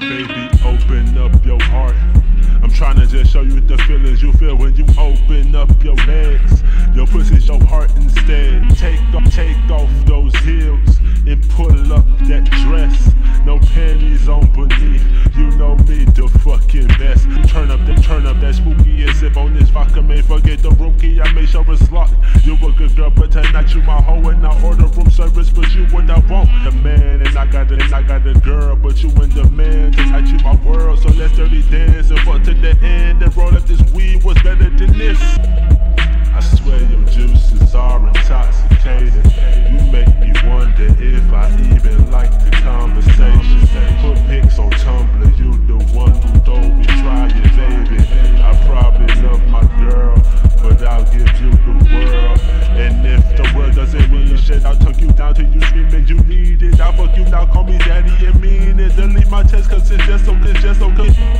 Baby, open up your heart. I'm trying to just show you the feelings you feel when you open up your legs. Your pussy's your heart instead. Fucking best. Turn up, then turn up that spooky and sip on this vodka. May forget the room key. I make sure it's locked. You a good girl, but tonight you my hoe and I order room service, but you what I want. The man and I got the and I got the girl, but you in the man. Tonight you my world, so let's dirty dance and fuck to the end and roll up this weed. What's better than this? I swear your juices are intoxicated. Shit, I'll tuck you down till you screaming you need it. I'll fuck you now, call me daddy and mean it. Delete my text cause it's just so, it's just so good.